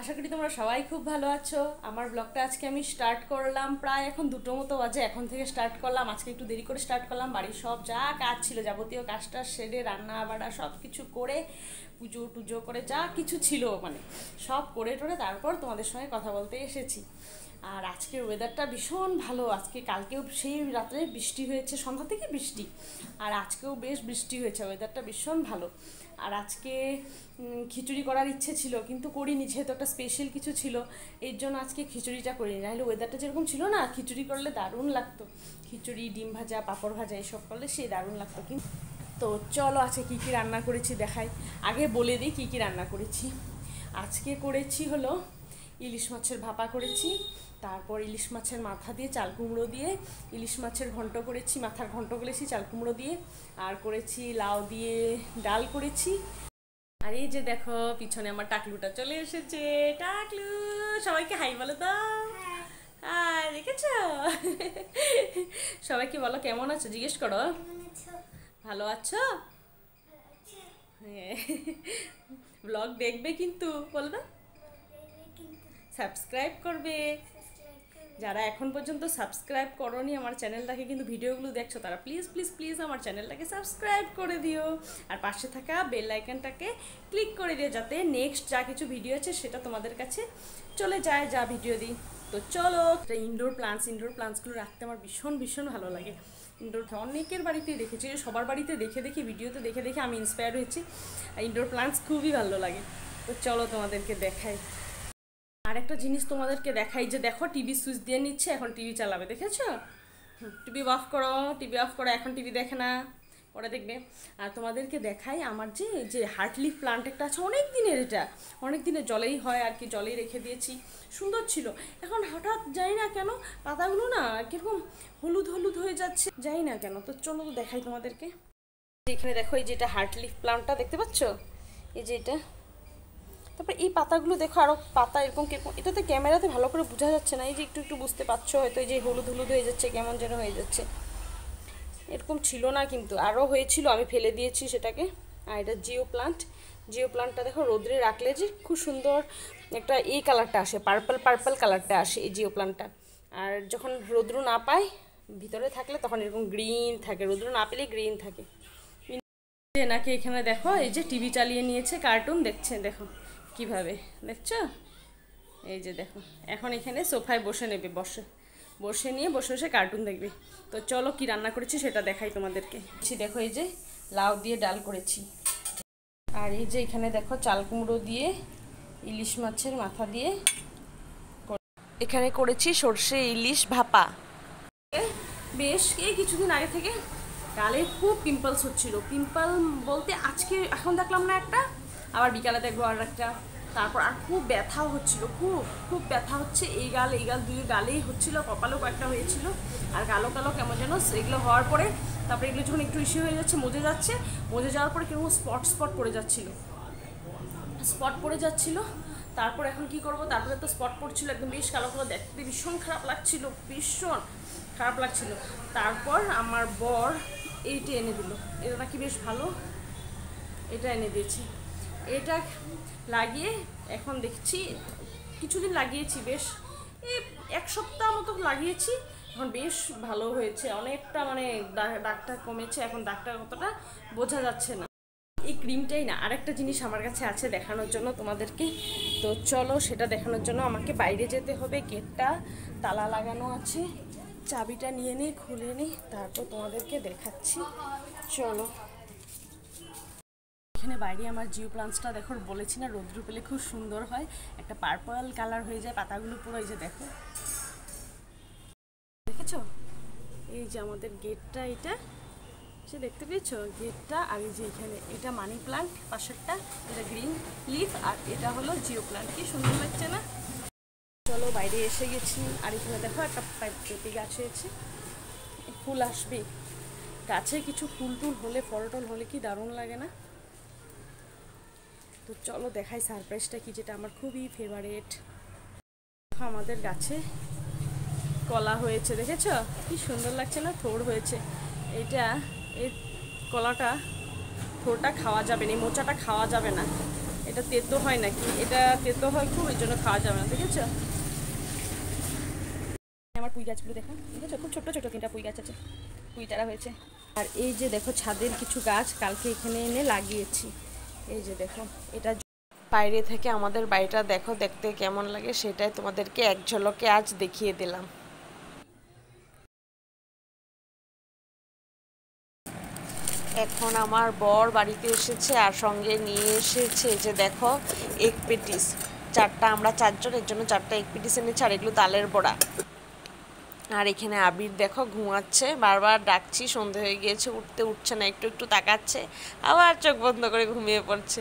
আশা করি তোমরা সবাই খুব ভালো আছো। আমার ব্লগটা আজকে আমি স্টার্ট করলাম প্রায় এখন দুটো মতো বাজে। এখন থেকে স্টার্ট করলাম, আজকে একটু দেরি করে স্টার্ট করলাম। বাড়ির সব যা কাজ ছিল, যাবতীয় কাজটা সেরে, রান্না বাড়া সব কিছু করে, পুজো টুজো করে যা কিছু ছিল মানে সব করে টোরে তারপর তোমাদের সঙ্গে কথা বলতে এসেছি। আর আজকের ওয়েদারটা ভীষণ ভালো। আজকে কালকেও সেই রাত্রে বৃষ্টি হয়েছে, সন্ধ্যা থেকে বৃষ্টি। আর আজকেও বেশ বৃষ্টি হয়েছে ওয়েদারটা ভীষণ ভালো। আর আজকে খিচুড়ি করার ইচ্ছে ছিল, কিন্তু করিনি, যেহেতু একটা স্পেশাল কিছু ছিল, এর জন্য আজকে খিচুড়িটা করিনি। নাহলে ওয়েদারটা যেরকম ছিল না, খিচুড়ি করলে দারুণ লাগতো। খিচুড়ি, ডিম ভাজা, পাঁপড় ভাজা, এসব করলে সেই দারুণ লাগতো। কিন্তু তো চলো আজকে কী কী রান্না করেছি দেখাই। আগে বলে দিই কী কী রান্না করেছি। আজকে করেছি হলো ইলিশ মাছের ভাপা করেছি তারপর ইলিশ মাছের মাথা দিয়ে চাল কুমড়ো দিয়ে ইলিশ মাছের ঘন্ট করেছি মাথার ঘন্ট করেছি চাল কুমড়ো দিয়ে আর করেছি লাউ দিয়ে ডাল করেছি। আর এই যে দেখো পিছনে আমার টাকলুটা চলে এসেছে। টাকলু সবাইকে হাই বলো তো? হাই দেখেছ? সবাইকে বলো কেমন আছো? জিজ্ঞেস করো। ভালো আছো? হ্যাঁ। ব্লগ দেখবে কিন্তু বলবে সাবস্ক্রাইব করবে। যারা এখন পর্যন্ত সাবস্ক্রাইব করনি আমার চ্যানেলটাকে কিন্তু ভিডিওগুলো দেখছ, তারা প্লিজ প্লিজ প্লিজ আমার চ্যানেলটাকে সাবস্ক্রাইব করে দিও। আর পাশে থাকা বেল আইকনটাকে ক্লিক করে দিও যাতে নেক্সট যা কিছু ভিডিও আছে সেটা তোমাদের কাছে চলে যায়, যা ভিডিও দিই। তো চলো ইনডোর প্লান্টস ইনডোর প্লান্টসগুলো রাখতে আমার ভীষণ ভীষণ ভালো লাগে। ইনডোর অনেকের বাড়িতেই দেখেছি সবার বাড়িতে দেখে দেখে ভিডিওতে দেখে দেখে আমি ইন্সপায়ার হয়েছি। ইনডোর প্লান্টস খুবই ভালো লাগে। তো চলো তোমাদেরকে দেখাই। আরেকটা জিনিস তোমাদেরকে দেখাই যে দেখো টিভি সুইচ দিয়ে নিচ্ছে, এখন টিভি চালাবে, দেখেছ? টিভি অফ করো টিভি অফ করো, এখন টিভি দেখে না, পরে দেখবে। আর তোমাদেরকে দেখাই আমার যে যে হার্টলিফ প্লান্ট একটা আছে, অনেক দিনের এটা, অনেক দিনের জলেই হয় আর কি, জলেই রেখে দিয়েছি। সুন্দর ছিল। এখন হঠাৎ যাই না কেন, পাতাগুলো না কীরকম হলুদ হলুদ হয়ে যাচ্ছে যাই না কেন। তো চলো তো দেখাই তোমাদেরকে। এখানে দেখো এই যে এটা হার্টলিফ প্লান্টটা দেখতে পাচ্ছ? এই যে এটা। তারপর এই পাতাগুলো দেখো আরও পাতা এরকম কীরকম এটাতে ক্যামেরাতে ভালো করে বোঝা যাচ্ছে না, এই যে একটু একটু বুঝতে পারছ হয়তো এই যে হলুদ হলুদ হয়ে যাচ্ছে, কেমন যেন হয়ে যাচ্ছে। এরকম ছিল না কিন্তু আরও হয়েছিল, আমি ফেলে দিয়েছি সেটাকে। আর এটা জিও প্লান্ট। জিও প্লান্টটা দেখো রোদ্রে রাখলে যে খুব সুন্দর একটা এই কালারটা আসে, পার্পল পার্পল কালারটা আসে এই জিও প্লান্টটা। আর যখন রৌদ্র না পায়, ভিতরে থাকলে তখন এরকম গ্রিন থাকে, রৌদ্র না পেলে গ্রিন থাকে। নাকি এখানে দেখো, এই যে টিভি চালিয়ে নিয়েছে কার্টুন, দেখছে, দেখো। কীভাবে? দেখছ? এই যে দেখো, এখন এখানে সোফায় বসে নেবে, বসে। বসে নিয়ে বসে বসে কার্টুন দেখবে। তো চলো কি রান্না করেছি সেটা দেখাই তোমাদেরকে। দেখো এই যে লাউ দিয়ে ডাল করেছি। আর এই যে এখানে দেখো চাল কুমড়ো দিয়ে, ইলিশ মাছের মাথা দিয়ে এখানে করেছি সর্ষে ইলিশ ভাপা। বেশ এই কিছুদিন আগে থেকে গালে খুব পিম্পলস হচ্ছিল। পিম্পল বলতে আজকে, এখন দেখলাম না একটা? আবার বিকালে দেখব আর একটা। তারপর আর খুব ব্যথাও হচ্ছিল, খুব খুব ব্যথা হচ্ছে। এই গাল এই গাল দুই গালেই হচ্ছিল, কপালেও কয়েকটা হয়েছিল। আর কালো কালো কেমন যেন এগুলো হওয়ার পরে তারপরে এগুলো যখন একটু ইস্যু হয়ে যাচ্ছে, মজে যাচ্ছে, মজে যাওয়ার পরে কীরকম স্পট স্পট পড়ে যাচ্ছিল। স্পট পড়ে যাচ্ছিল, তারপর এখন কি করব? তারপরে তো স্পট পড়ছিল একদম বেশ কালো কালো, দেখতে ভীষণ খারাপ লাগছিল, ভীষণ খারাপ লাগছিল। তারপর আমার বর এইটা এনে দিল। এটা নাকি বেশ ভালো, এটা এনে দিয়েছি। এটা লাগিয়ে এখন দেখছি, কিছুদিন লাগিয়েছি বেশ। এক সপ্তাহ মতো লাগিয়েছি, এখন বেশ ভালো হয়েছে। অনেকটা মানে ডাক্তার কমেছে, এখন ডাক্তার কতটা বোঝা যাচ্ছে না। এই ক্রিমটাই না, আরেকটা জিনিস আমার কাছে আছে দেখানোর জন্য তোমাদেরকে। তো চলো সেটা দেখানোর জন্য আমাকে বাইরে যেতে হবে, গেটটা, তালা লাগানো আছে। চাবিটা নিয়ে নিই খুলে নিই তারপর তোমাদেরকে দেখাচ্ছি। চলো। এখানে বাইরে আমার জিও প্লান্টসটা দেখো, বলেছি না, রৌদ্র পেলে খুব সুন্দর হয়। একটা পার্পল কালার হয়ে যায়, পাতাগুলো পুরো এই যে দেখো। দেখেছ? এই যে আমাদের গেটটা এটা। সে দেখতে পেয়েছ? গেটটা আর এই যে এখানে, এটা মানি প্লান্ট, পাশেরটা, এটা গ্রিন লিফ আর এটা হলো জিও প্লান্ট। কি সুন্দর লাগছে না? চলো বাইরে এসে গেছি, আর এখানে দেখো একটা পেঁপে গাছ হয়েছে। ফুল আসবে গাছে কিছু ফুল টুল হলে, ফল টল হলে কি দারুণ লাগে না? তো চলো দেখাই সারপ্রাইজটা কি, যেটা আমার খুবই ফেভারেট আমাদের গাছে কলা হয়েছে, দেখেছ? কি সুন্দর লাগছে না? থোড় হয়েছে। এটা এই কলাটা থোড়টা খাওয়া যাবে না, এই মোচাটা খাওয়া যাবে না। এটা তেতো হয় নাকি? এটা তেতো হয় খুব, এই জন্য খাওয়া যাবে না, দেখেছ? আমার পুঁই গাছগুলো দেখো, দেখেছ? খুব ছোট ছোট তিনটা পুঁই গাছ আছে, পুঁই চারা হয়েছে। আর এই যে দেখো ছাদের কিছু গাছ, কালকে এখানে এনে লাগিয়েছি। এই যে দেখো, এটা বাইরে থেকে আমাদের বাড়িটা দেখো, দেখতে কেমন লাগে সেটাই তোমাদেরকে এক ঝলকে আজ দেখিয়ে দিলাম। এখন আমার বর বাড়িতে এসেছে আর সঙ্গে নিয়ে এসেছে যে দেখো এক পেটিস চারটা, আমরা চারজন, এর জন্য চারটা এক পেটিস এনেছে আর এগুলো তালের বড়া। আর এখানে আবির দেখো ঘুমাচ্ছে, বারবার ডাকছি, সন্ধে হয়ে গিয়েছে, উঠতে উঠছে না, একটু একটু তাকাচ্ছে, আবার চোখ বন্ধ করে ঘুমিয়ে পড়ছে,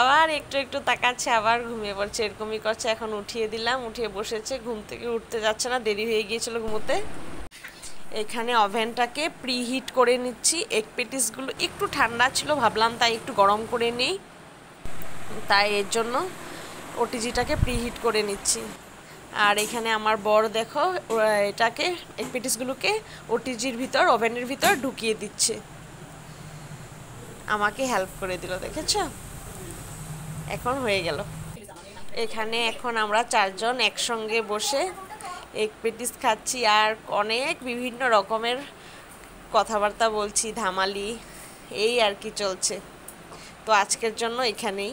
আবার একটু একটু তাকাচ্ছে, আবার ঘুমিয়ে পড়ছে, এরকমই করছে, এখন উঠিয়ে দিলাম, উঠিয়ে বসেছে, ঘুম থেকে উঠতে যাচ্ছে না, দেরি হয়ে গিয়েছিল ঘুমোতে। এখানে ওভেনটাকে প্রিহিট করে নিচ্ছি, এগ পেটিসগুলো একটু ঠান্ডা ছিল, ভাবলাম তাই একটু গরম করে নিই, তাই এর জন্য ওটিজিটাকে প্রিহিট করে নিচ্ছি। আর এখানে আমার বর দেখো এটাকে এগ পেটিসগুলোকে ওটিজির ভিতর, ওভেনের ভিতর ঢুকিয়ে দিচ্ছে। আমাকে হেল্প করে দিল, দেখেছ? এখন হয়ে গেল। এখানে এখন আমরা চারজন একসঙ্গে বসে এক পেটিস খাচ্ছি আর অনেক বিভিন্ন রকমের কথাবার্তা বলছি, ধামালি, এই আর কি চলছে। তো আজকের জন্য এখানেই।